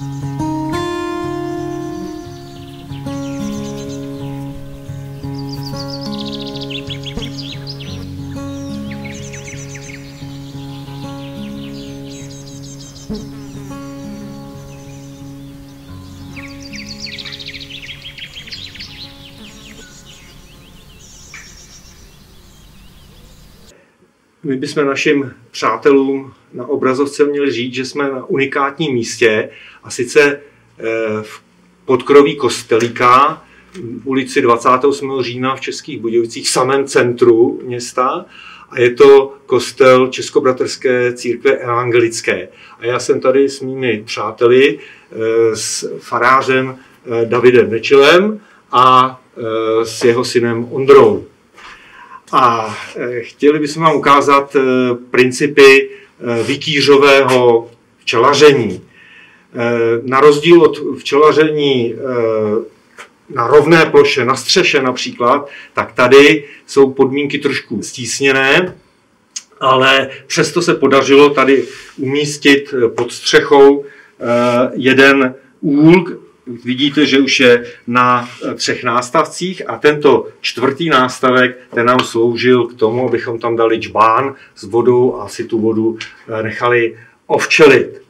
嗯。My bychom našim přátelům na obrazovce měli říct, že jsme na unikátním místě a sice eh, v podkroví Kostelíka v ulici 28. října v Českých Budějovicích, v samém centru města. A je to kostel Českobratrské církve evangelické. A já jsem tady s mými přáteli, eh, s farářem eh, Davidem Nečilem a s jeho synem Ondrou. A e, chtěli bychom vám ukázat e, principy e, vykýřového včelaření. Na rozdíl od včelaření na rovné ploše, na střeše například, tak tady jsou podmínky trošku stísněné, ale přesto se podařilo tady umístit pod střechou jeden úl, vidíte, že už je na třech nástavcích a tento čtvrtý nástavek, ten nám sloužil k tomu, abychom tam dali čbán s vodou a si tu vodu eh, nechali ovčelit.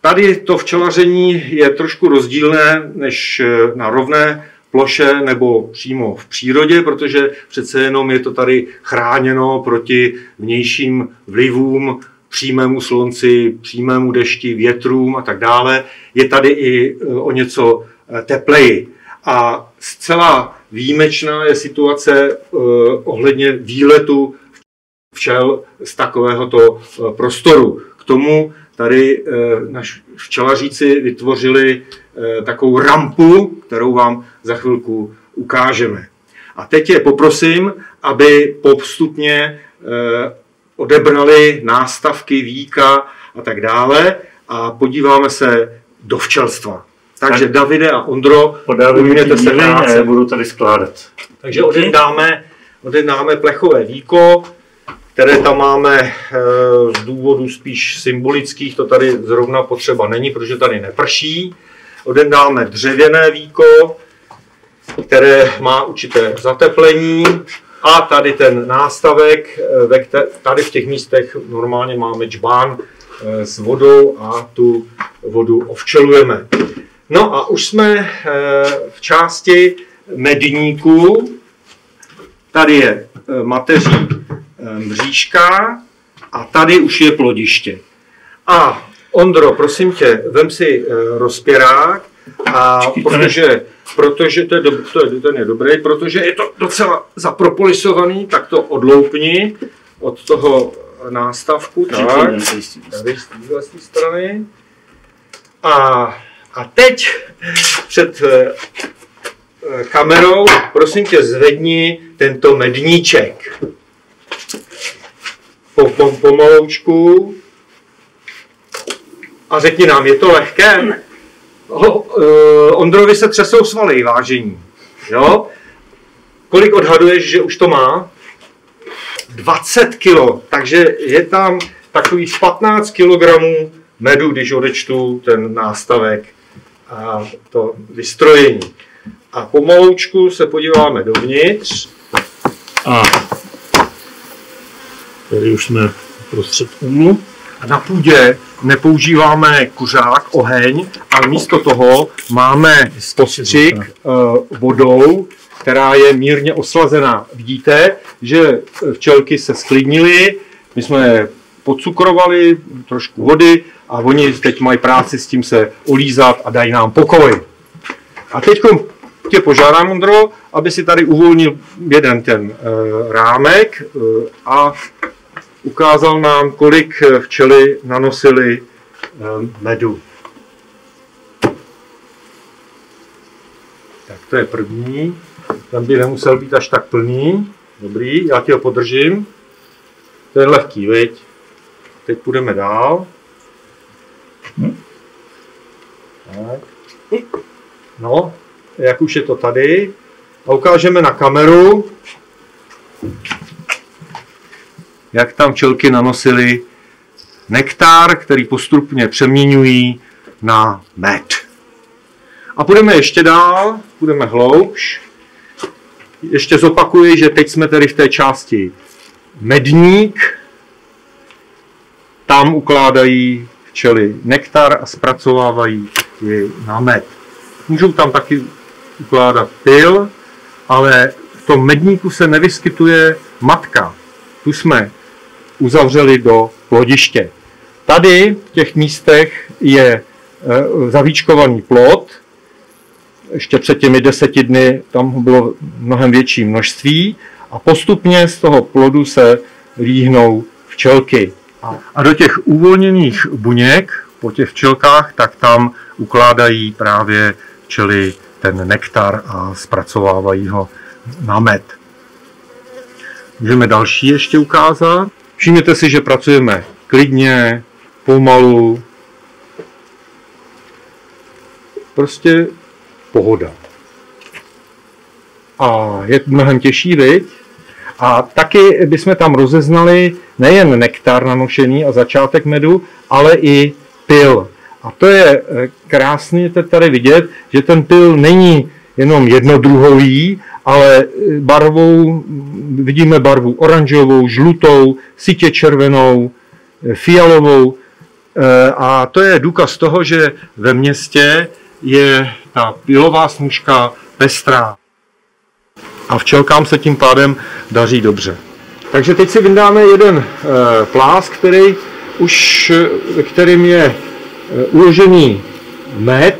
Tady to včelaření je trošku rozdílné než eh, na rovné ploše nebo přímo v přírodě, protože přece jenom je to tady chráněno proti vnějším vlivům, přímému slunci, přímému dešti, větrům a tak dále. Je tady i e, o něco e, tepleji. A zcela výjimečná je situace e, ohledně výletu včel z takovéhoto prostoru. K tomu tady naš včelaříci vytvořili takovou rampu, kterou vám za chvilku ukážeme. A teď je poprosím, aby postupně odebrali nástavky, víka a tak dále a podíváme se do včelstva. Takže tak. Davide a Ondro, ujměte se práce. budu tady skládat. Takže odevzdáme, odevzdáme plechové víko, které tam máme eh, z důvodu spíš symbolických, to tady zrovna potřeba není, protože tady neprší. Odevzdáme dřevěné víko, které má určité zateplení a tady ten nástavek, eh, tady v těch místech normálně máme čbán eh, s vodou a tu vodu ovčelujeme. No a už jsme eh, v části medníku. Tady je mateří mřížka a tady už je plodiště. A Ondro, prosím tě, vem si rozpěrák a protože protože to je, do, to je, ten je dobrý, protože je to docela zapropolisovaný, tak to odloupni od toho nástavku, tak, z téhle strany. A, a teď před eh, kamerou, prosím tě, zvedni tento medníček. Po, po, pomaloučku. A řekni nám, je to lehké? Uh, Ondrovi se třesou svaly, vážení. Jo? Kolik odhaduješ, že už to má? 20 kilo, takže je tam takových 15 kg medu, když odečtu ten nástavek a to vystrojení. A pomaloučku se podíváme dovnitř. A tady už jsme prostřed úlu. A na půdě nepoužíváme kuřák, oheň, ale místo toho máme postřik uh, vodou, která je mírně oslazená. Vidíte, že včelky se sklidnily, my jsme je podcukrovali, trošku vody a oni teď mají práci s tím se ulízat a dají nám pokoj. A teď tě požádám, Ondro, aby si tady uvolnil jeden ten uh, rámek uh, a ukázal nám, kolik eh, včely nanosily eh, medu. Tak to je první. Ten by nemusel být až tak plný. Dobrý, já ti ho podržím. To je lehký, viď? Teď půjdeme dál. Tak. No, jak už je to tady. A ukážeme na kameru jak tam včelky nanosily nektár, který postupně přeměňují na med. A půjdeme ještě dál, půjdeme hloubš. Ještě zopakuji, že teď jsme tady v té části medník. Tam ukládají včely nektar a zpracovávají ji na med. Můžou tam taky ukládat pil, ale v tom medníku se nevyskytuje matka. Tu jsme uzavřeli do plodiště. Tady v těch místech je e, zavíčkovaný plod. Ještě před těmi deseti dny tam bylo mnohem větší množství a postupně z toho plodu se líhnou včelky. A do těch uvolněných buněk po těch včelkách, tak tam ukládají právě včely ten nektar a zpracovávají ho na med. Můžeme další ještě ukázat. Všimněte si, že pracujeme klidně, pomalu. Prostě pohoda. A je mnohem těžší, viď? A taky bychom tam rozeznali nejen nektar nanošený a začátek medu, ale i pil. A to je eh, krásně tady vidět, že ten pil není jenom jednodruhový, ale eh, barvou, vidíme barvu oranžovou, žlutou, sitě červenou, eh, fialovou. A to je důkaz toho, že ve městě je ta pilová snužka pestrá. A včelkám se tím pádem daří dobře. Takže teď si vyndáme jeden plás, který už, kterým je uložený med,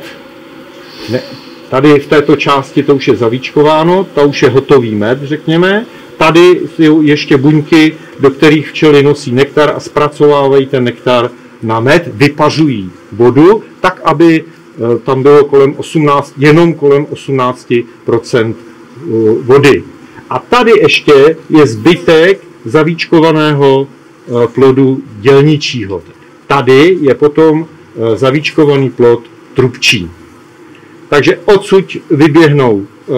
ne, tady v této části to už je zavíčkováno, to už je hotový med, řekněme. Tady jsou ještě buňky, do kterých včely nosí nektar a zpracovávají ten nektar na med, vypařují vodu, tak aby e, tam bylo kolem 18, jenom kolem 18 e, vody. A tady ještě je zbytek zavíčkovaného e, plodu dělničího. Tady je potom zavíčkovaný plod trubčí. Takže odsud vyběhnou eh,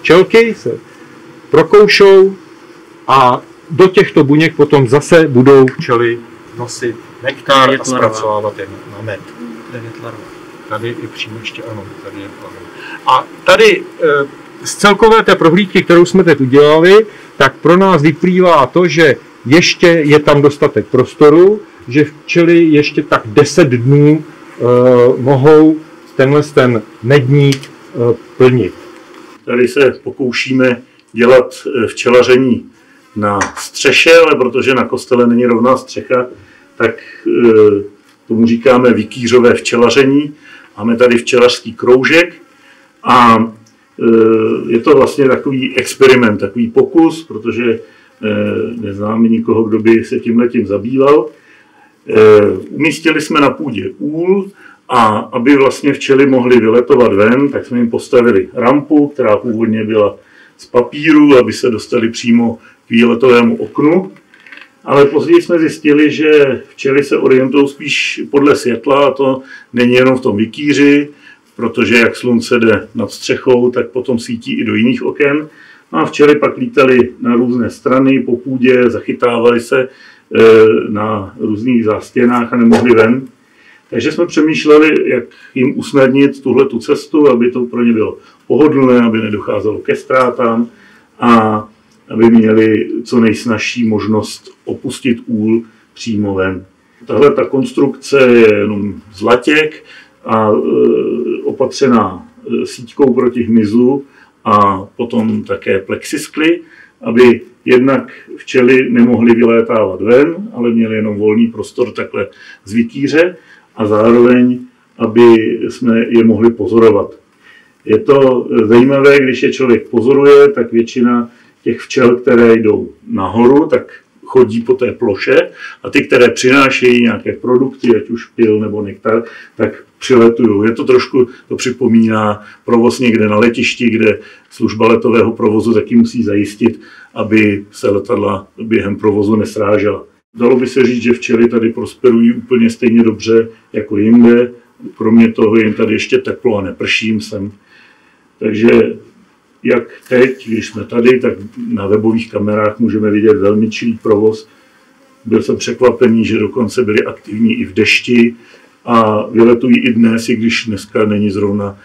včelky, se prokoušou a do těchto buněk potom zase budou včely nosit nektar a zpracovávat je na med. Tady je přímo ještě ano, tady je larva. A tady eh, z celkové té prohlídky, kterou jsme teď udělali, tak pro nás vyplývá to, že ještě je tam dostatek prostoru, že včely ještě tak 10 dnů uh, mohou tenhle ten medník uh, plnit. Tady se pokoušíme dělat eh, včelaření na střeše, ale protože na kostele není rovná střecha, tak uh, tomu říkáme vikýřové včelaření. Máme tady včelařský kroužek a je to vlastně takový experiment, takový pokus, protože neznáme nikoho, kdo by se tím zabýval. Eh, umístili jsme na půdě úl a aby vlastně včely mohly vyletovat ven, tak jsme jim postavili rampu, která původně byla z papíru, aby se dostali přímo k výletovému oknu. Ale později jsme zjistili, že včely se orientují spíš podle světla a to není jenom v tom vykýři, protože jak slunce jde nad střechou, tak potom svítí i do jiných oken. No a včely pak lítaly na různé strany po půdě, zachytávaly se E, na různých zástěnách a nemohli ven. Takže jsme přemýšleli, jak jim usnadnit tuhle tu cestu, aby to pro ně bylo pohodlné, aby nedocházelo ke ztrátám a aby měli co nejsnažší možnost opustit úl přímo ven. Tahle ta konstrukce je jenom z latěk a e, opatřená e, síťkou proti hmyzu a potom také plexiskly, aby jednak včely nemohly vylétávat ven, ale měly jenom volný prostor takhle z vytíře a zároveň, aby jsme je mohli pozorovat. Je to zajímavé, když je člověk pozoruje, tak většina těch včel, které jdou nahoru, tak chodí po té ploše a ty, které přinášejí nějaké produkty, ať už pil nebo nektar, tak přiletují. Je to trošku, to připomíná provoz někde na letišti, kde služba letového provozu taky musí zajistit, aby se letadla během provozu nesrážela. Dalo by se říct, že včely tady prosperují úplně stejně dobře jako jinde. Kromě toho je tady ještě teplo a neprší sem. Takže jak teď, když jsme tady, tak na webových kamerách můžeme vidět velmi čilý provoz. Byl jsem překvapený, že dokonce byli aktivní i v dešti a vyletují i dnes, i když dneska není zrovna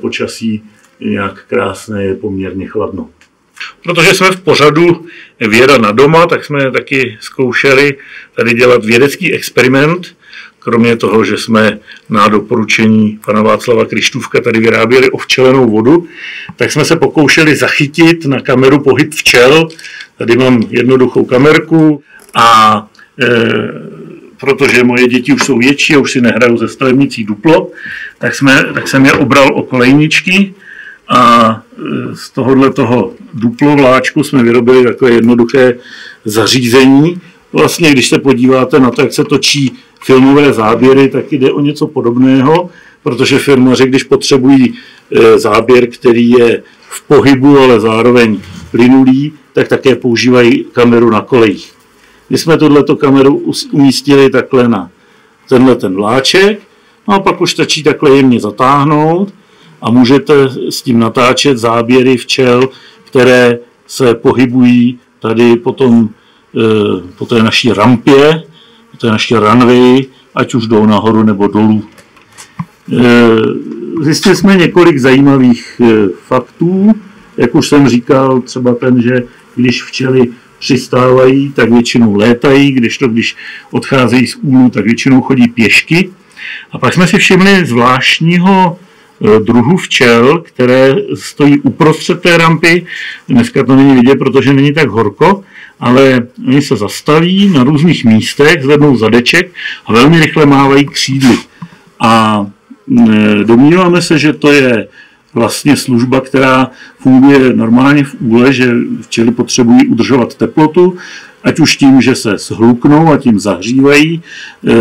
počasí nějak krásné, je poměrně chladno. Protože jsme v pořadu Věda na doma, tak jsme taky zkoušeli tady dělat vědecký experiment. Kromě toho, že jsme na doporučení pana Václava Krištůvka tady vyráběli ovčelenou vodu, tak jsme se pokoušeli zachytit na kameru pohyb včel. Tady mám jednoduchou kamerku a e, protože moje děti už jsou větší a už si nehrajou ze stavebnicí duplo, tak, jsme, tak jsem je obral o kolejničky a e, z tohohle toho duplo vláčku jsme vyrobili takové jednoduché zařízení. Vlastně, když se podíváte na to, jak se točí filmové záběry, tak jde o něco podobného, protože filmaři, když potřebují e, záběr, který je v pohybu, ale zároveň plynulý, tak také používají kameru na kolejích. My jsme tuto kameru umístili takhle na tenhle ten vláček, no a pak už stačí takhle jemně zatáhnout a můžete s tím natáčet záběry včel, které se pohybují tady potom e, po té naší rampě, po té naší runway, ať už jdou nahoru nebo dolů. E, zjistili jsme několik zajímavých e, faktů, jak už jsem říkal, třeba ten, že když včely přistávají, tak většinou létají, když to, když odcházejí z úlu, tak většinou chodí pěšky. A pak jsme si všimli zvláštního druhů včel, které stojí uprostřed té rampy. Dneska to není vidět, protože není tak horko, ale oni se zastaví na různých místech, zvednou zadeček a velmi rychle mávají křídly. A e, domníváme se, že to je vlastně služba, která funguje normálně v úle, že včely potřebují udržovat teplotu, ať už tím, že se shluknou a tím zahřívají e,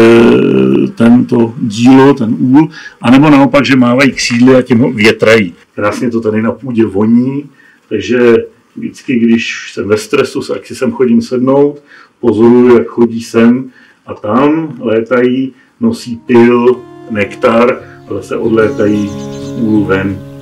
tento dílo, ten úl, anebo naopak, že mávají křídly a tím ho větrají. Krásně to tady na půdě voní, takže vždycky, když jsem ve stresu, tak si sem chodím sednout, pozoruju, jak chodí sem a tam létají, nosí pil, nektar, ale se odlétají z úlu ven